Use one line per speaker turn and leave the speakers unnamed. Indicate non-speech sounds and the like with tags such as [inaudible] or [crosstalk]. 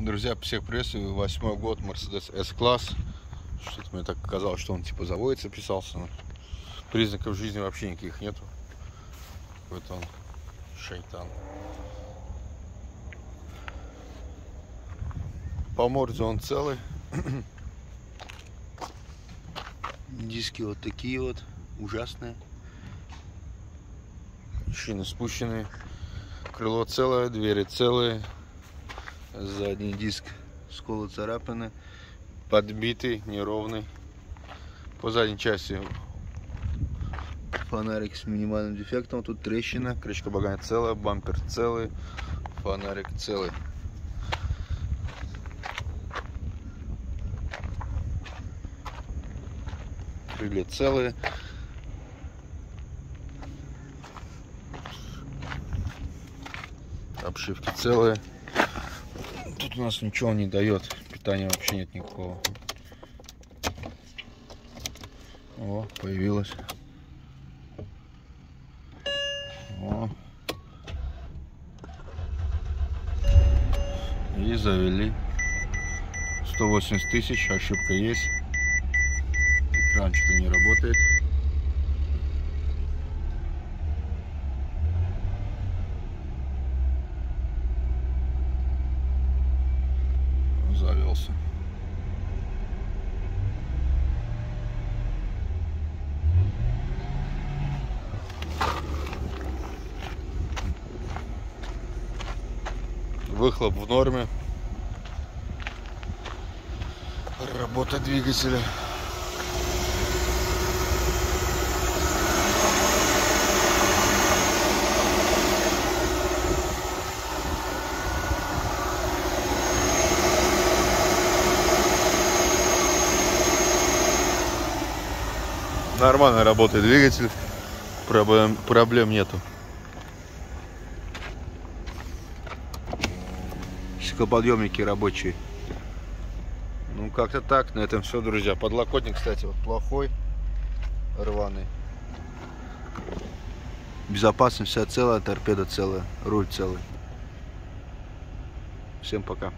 Друзья, всех приветствую. Восьмой год Mercedes S-класс. Что-то мне так казалось, что он типа заводится, писался. Но признаков жизни вообще никаких нету. Какой-то он шайтан. По морде он целый. [clears throat] Диски вот такие вот, ужасные. Шины спущенные. Крыло целое, двери целые задний диск сколы царапины, подбитый, неровный. По задней части фонарик с минимальным дефектом, тут трещина, крышка багажа целая, бампер целый, фонарик целый. Крылья целые. Обшивки целые. Тут у нас ничего не дает. Питания вообще нет никакого. О, появилась. О. И завели. 180 тысяч, ошибка есть. Экран что-то не работает. Завелся. Выхлоп в норме. Работа двигателя. Нормально работает двигатель, проблем, проблем нету. Стеклоподъемники рабочие. Ну как-то так, на этом все, друзья. Подлокотник, кстати, вот плохой, рваный. Безопасность вся целая, торпеда целая, руль целый. Всем пока.